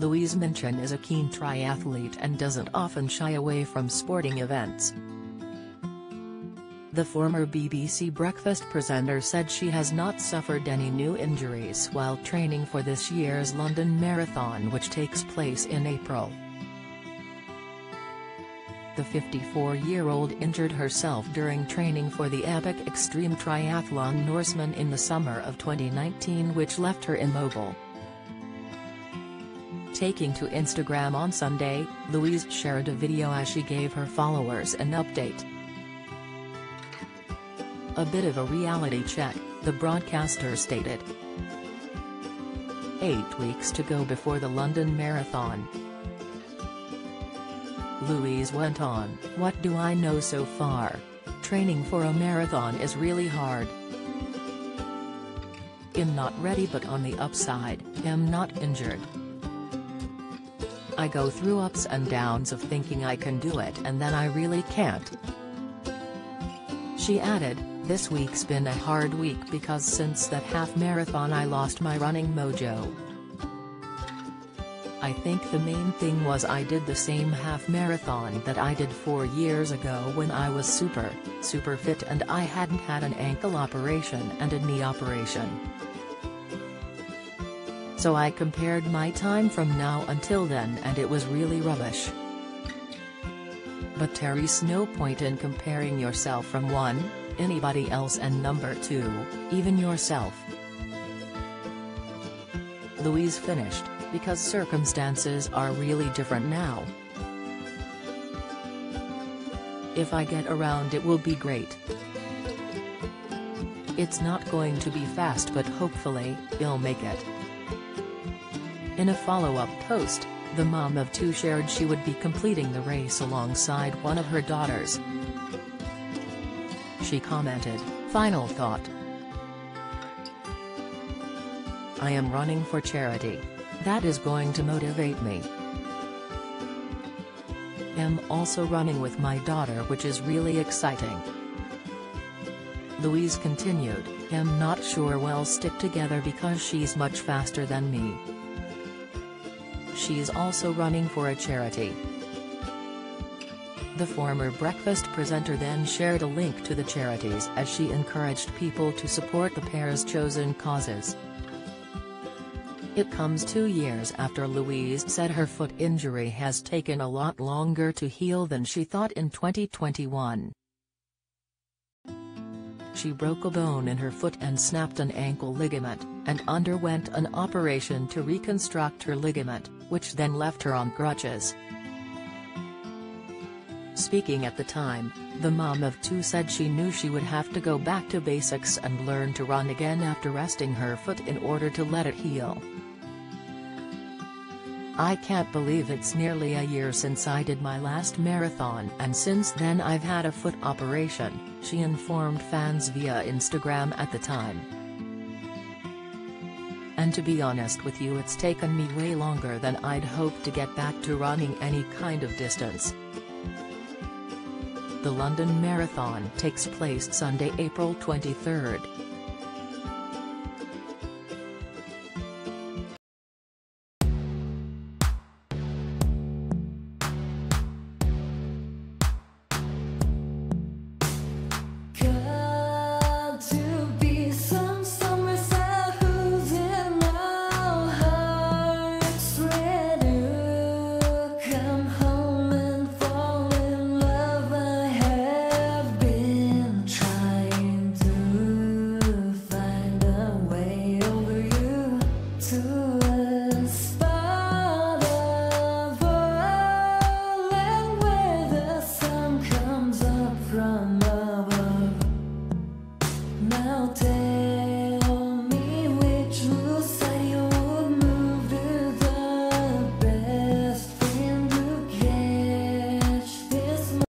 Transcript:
Louise Minchin is a keen triathlete and doesn't often shy away from sporting events. The former BBC Breakfast presenter said she has not suffered any new injuries while training for this year's London Marathon which takes place in April. The 54-year-old injured herself during training for the epic extreme triathlon Norseman in the summer of 2019 which left her immobile. Taking to Instagram on Sunday, Louise shared a video as she gave her followers an update. A bit of a reality check, the broadcaster stated. Eight weeks to go before the London Marathon. Louise went on, What do I know so far? Training for a marathon is really hard. I'm not ready but on the upside, am not injured. I go through ups and downs of thinking I can do it and then I really can't. She added, this week's been a hard week because since that half marathon I lost my running mojo. I think the main thing was I did the same half marathon that I did four years ago when I was super, super fit and I hadn't had an ankle operation and a knee operation. So I compared my time from now until then and it was really rubbish. But Terry's no point in comparing yourself from one, anybody else and number 2, even yourself. Louise finished, because circumstances are really different now. If I get around it will be great. It's not going to be fast but hopefully, you'll make it. In a follow-up post, the mom of two shared she would be completing the race alongside one of her daughters, she commented, final thought. I am running for charity. That is going to motivate me. Am also running with my daughter which is really exciting. Louise continued, am not sure we'll stick together because she's much faster than me. She's also running for a charity. The former breakfast presenter then shared a link to the charities as she encouraged people to support the pair's chosen causes. It comes two years after Louise said her foot injury has taken a lot longer to heal than she thought in 2021. She broke a bone in her foot and snapped an ankle ligament, and underwent an operation to reconstruct her ligament, which then left her on crutches. Speaking at the time, the mom of two said she knew she would have to go back to basics and learn to run again after resting her foot in order to let it heal. I can't believe it's nearly a year since I did my last marathon and since then I've had a foot operation, she informed fans via Instagram at the time. And to be honest with you it's taken me way longer than I'd hoped to get back to running any kind of distance. The London Marathon takes place Sunday, April 23.